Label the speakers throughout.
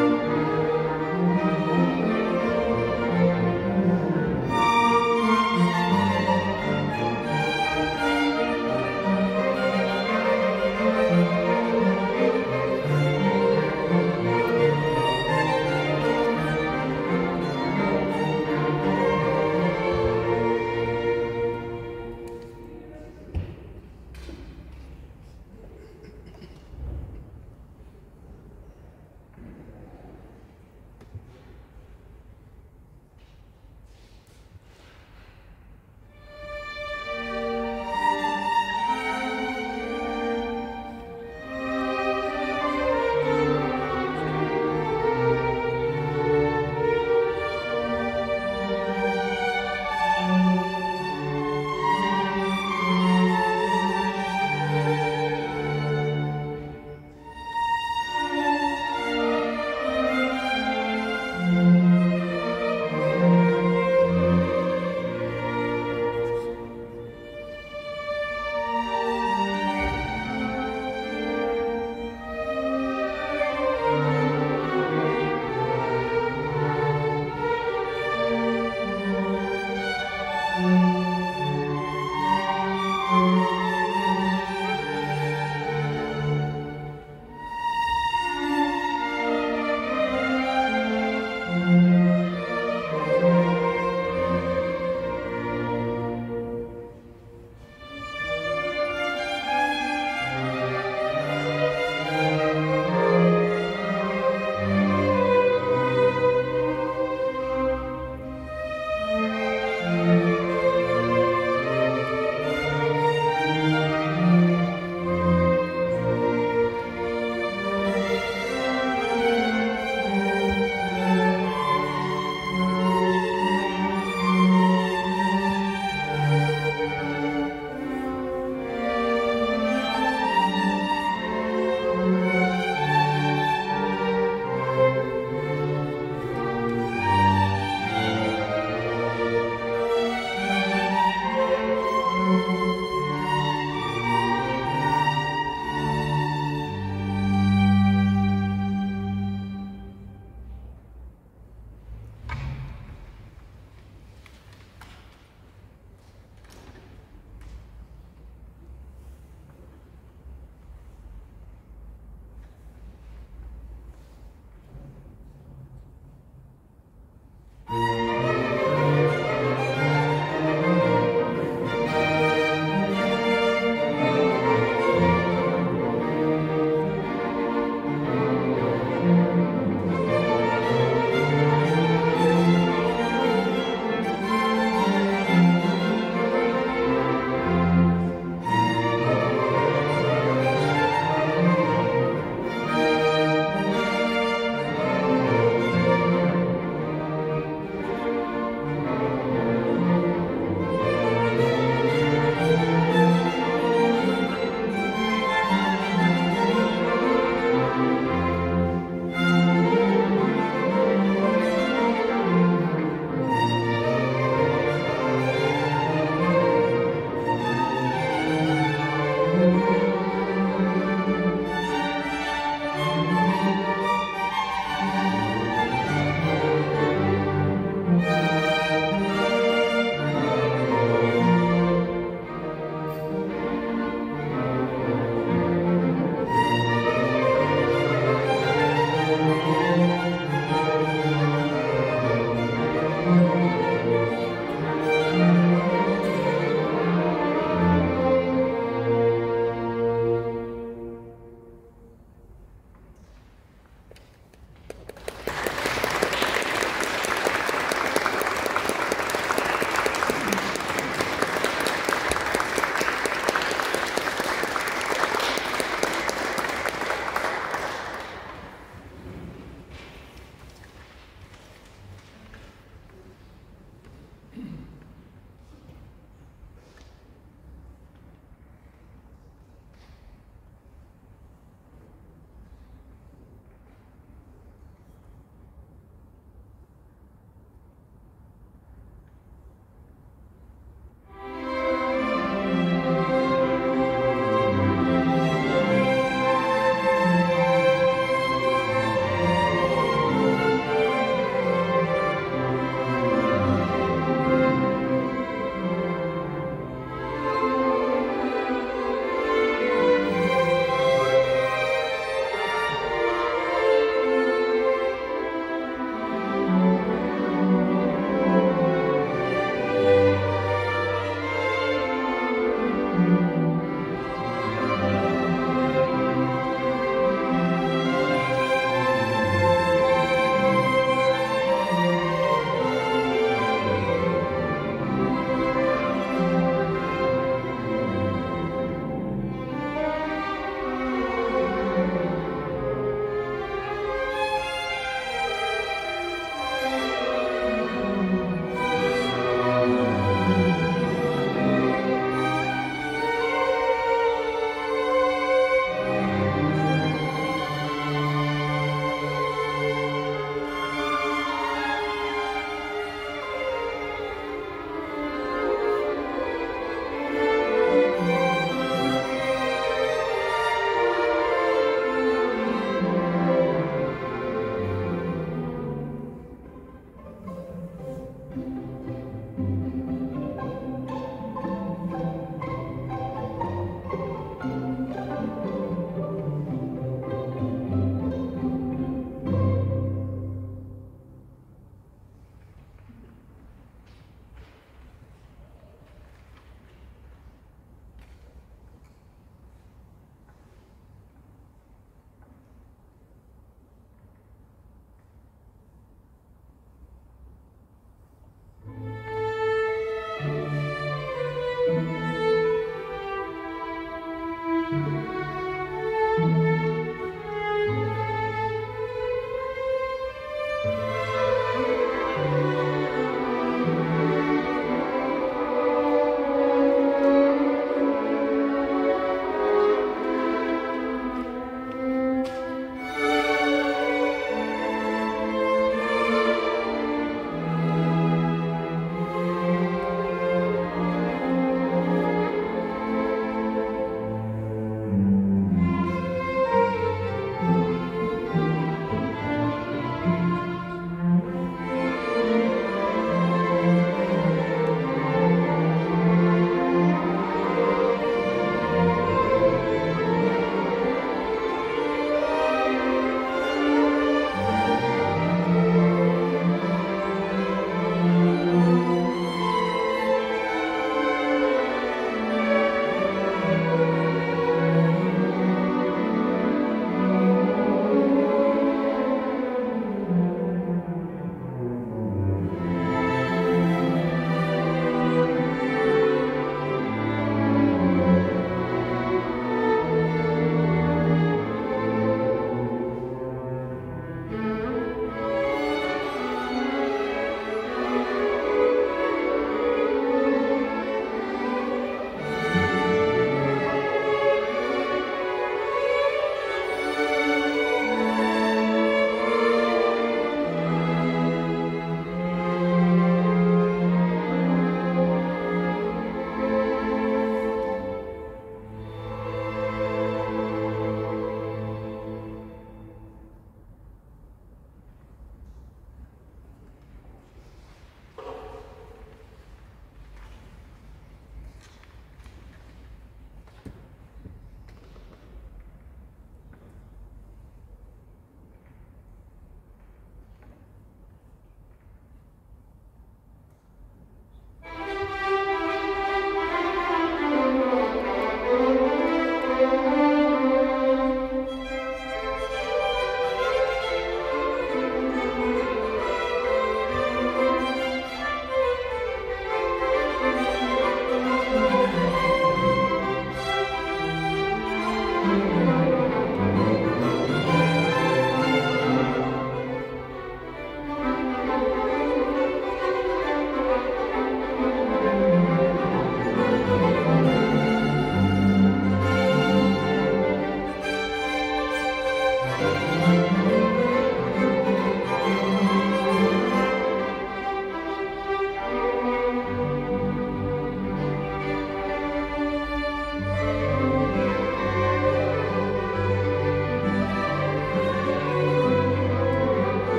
Speaker 1: thank you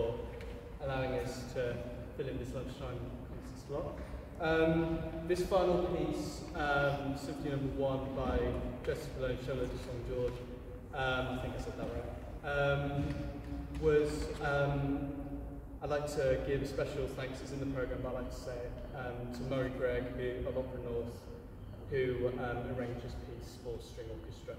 Speaker 2: for allowing us to fill in this lunchtime slot. Um, this final piece, um, Symphony Number 1 by Joseph Malone, Shola de St. George, um, I think I said that right, um, was, um, I'd like to give special thanks, it's in the programme, but I'd like to say it, um, to Murray Gregg who, of Opera North, who um, arranged this piece for string orchestra.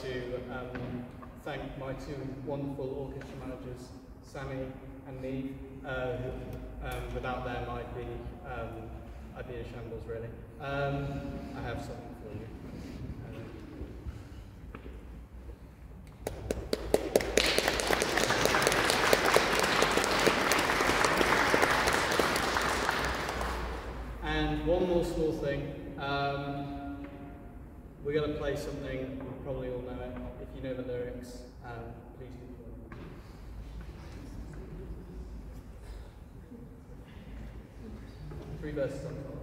Speaker 2: to um, thank my two wonderful orchestra managers, Sammy and Neve. Uh, um, without them, I'd be, um, I'd be in shambles, really. Um, I have something for you. We're going to play something, you probably all know it. If you know the lyrics, um, please do. Three verses on